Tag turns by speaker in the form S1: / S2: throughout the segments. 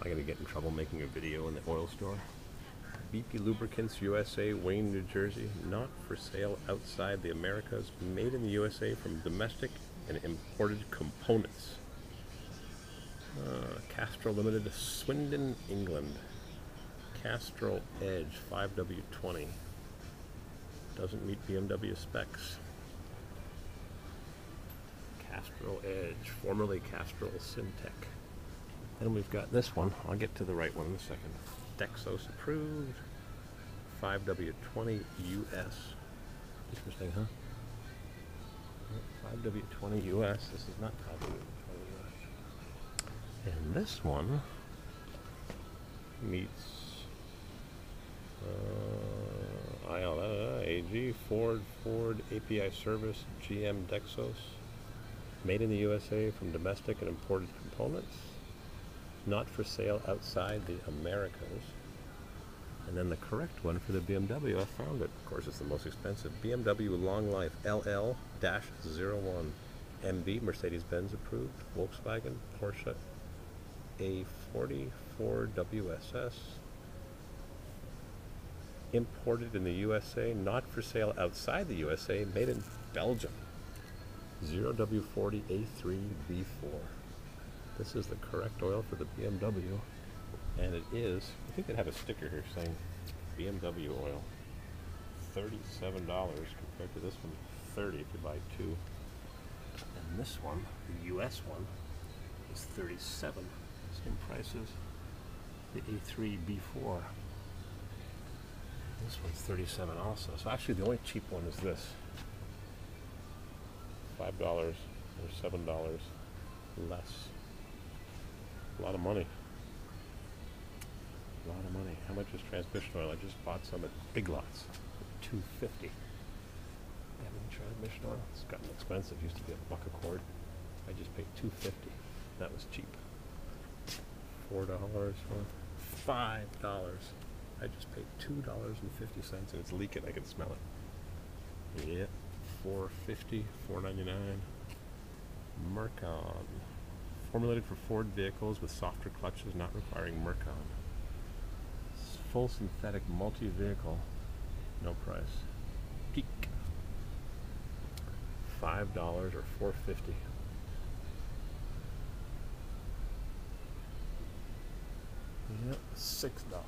S1: I going to get in trouble making a video in the oil store? BP Lubricants USA, Wayne, New Jersey. Not for sale outside the Americas. Made in the USA from domestic and imported components. Uh, Castrol Limited, Swindon, England. Castrol Edge 5W20. Doesn't meet BMW specs. Castrol Edge, formerly Castrol Syntec. Then we've got this one. I'll get to the right one in a second. Dexos approved. 5W20 US. Interesting, huh? 5W20 US. This is not 5W20 US. And this one meets uh, IL, AG, Ford, Ford, API Service, GM Dexos. Made in the USA from domestic and imported components. Not for sale outside the Americas. And then the correct one for the BMW, I found it. Of course, it's the most expensive. BMW Long Life LL-01. MB, Mercedes-Benz approved. Volkswagen, Porsche A40, Ford WSS. Imported in the USA, not for sale outside the USA, made in Belgium. 0W40 A3 B4. This is the correct oil for the BMW. And it is, I think they have a sticker here saying BMW oil. $37 compared to this one, 30 if you buy two. And this one, the US one, is 37 Same price as the A3 B4. This one's 37 also. So actually the only cheap one is this. $5 or $7 less. A lot of money. A lot of money. How much is transmission oil? I just bought some at Big Lots. Two fifty. transmission oil. It's gotten expensive. Used to be a buck a quart. I just paid two fifty. That was cheap. Four dollars or five dollars. I just paid two dollars and fifty cents and it's leaking. I can smell it. Yeah. Four fifty, four ninety nine. Mercon. Formulated for Ford vehicles with softer clutches not requiring Mercon. Full synthetic multi-vehicle. No price. Peak. Five dollars or four fifty. Yep, six dollars.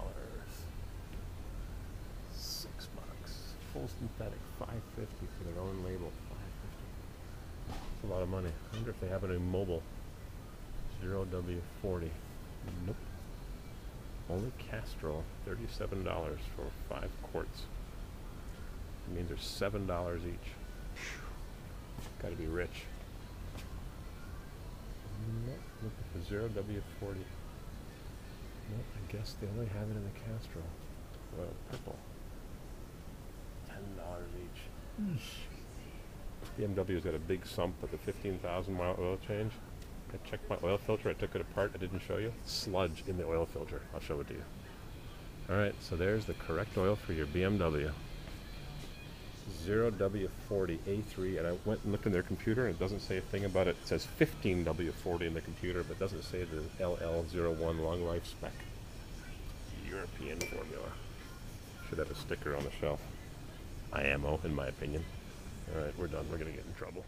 S1: Six bucks. Full synthetic, five fifty for their own label. Five fifty. That's a lot of money. I wonder if they have it in Mobil. Zero W forty. Nope. Only Castrol, thirty-seven dollars for five quarts. It means there's seven dollars each. Got to be rich. Nope, looking for zero W forty. Nope, I guess they only have it in the Castrol. Well, purple. Ten dollars each. Hmm. BMW's got a big sump at the fifteen thousand mile oil change. I checked my oil filter. I took it apart. I didn't show you. Sludge in the oil filter. I'll show it to you. All right, so there's the correct oil for your BMW. 0W40A3, and I went and looked in their computer, and it doesn't say a thing about it. It says 15W40 in the computer, but doesn't say the LL01 long life spec. European formula. Should have a sticker on the shelf. IMO, in my opinion. All right, we're done. We're going to get in trouble.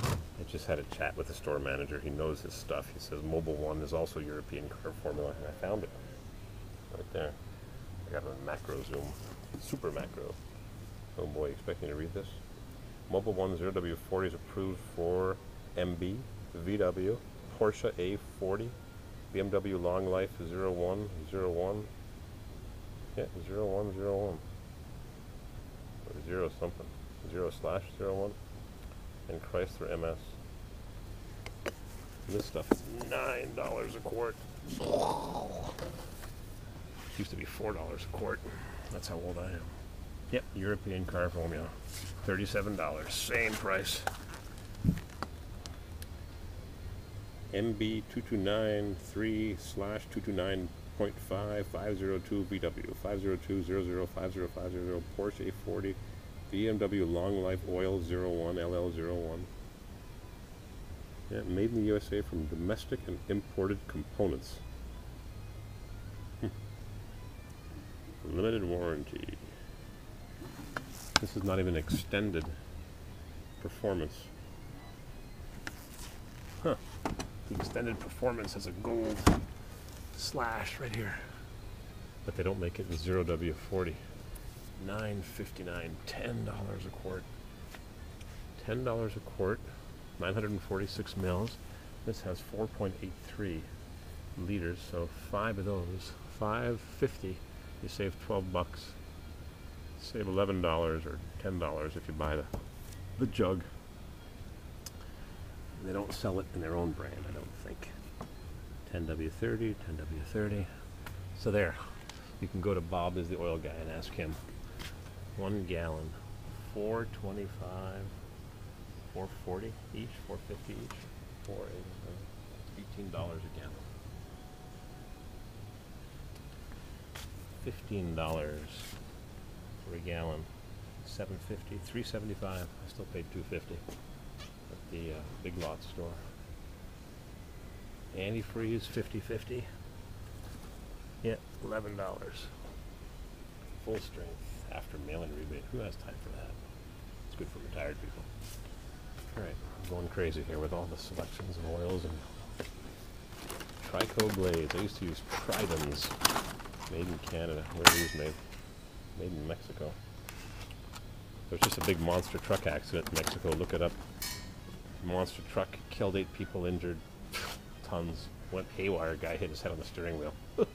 S1: I just had a chat with the store manager. He knows his stuff. He says Mobil One is also European car formula, and I found it right there. I got a macro zoom, super macro. Oh boy, expect me to read this? Mobil One 0W40 is approved for MB, VW, Porsche A40, BMW Long Life 01, 01, yeah, 0101, or 0 something, 0 slash 01, and Chrysler MS. This stuff is nine dollars a quart. Used to be four dollars a quart. That's how old I am. Yep, European car formula. Thirty-seven dollars. Same price. MB two two nine three slash two two nine point five five zero two VW five zero two zero zero five zero five zero zero Porsche A forty BMW Long Life Oil 01 LL01
S2: Yeah, made in the USA from domestic and imported components. Hmm. Limited warranty. This is not even extended performance. Huh. The extended performance has a gold slash right here. But they don't make it in 0W40. Nine fifty nine, ten dollars a quart. Ten dollars a quart, 946 mils. This has 4.83 liters, so five of those, 550. You save 12 bucks. Save 11 dollars or 10 dollars if you buy the the jug. They don't sell it in their own brand, I don't think. 10W30, 10W30. So there. You can go to Bob is the oil guy and ask him. One gallon, 425, 440 each, 450 each, four eight, uh, $18 a gallon. Fifteen dollars for a gallon, seven fifty, three seventy-five. I still paid two fifty at the uh, Big Lot store. Antifreeze, fifty fifty. Yeah, eleven dollars. Full strength after mailing rebate. Who has time for that? It's good for retired people. All right, I'm going crazy here with all the selections of oils and Trico blades. I used to use Tridons, made in Canada. Where are these made? Made in Mexico. There was just a big monster truck accident in Mexico. Look it up. Monster truck killed eight people, injured tons. Went haywire. Guy hit his head on the steering wheel.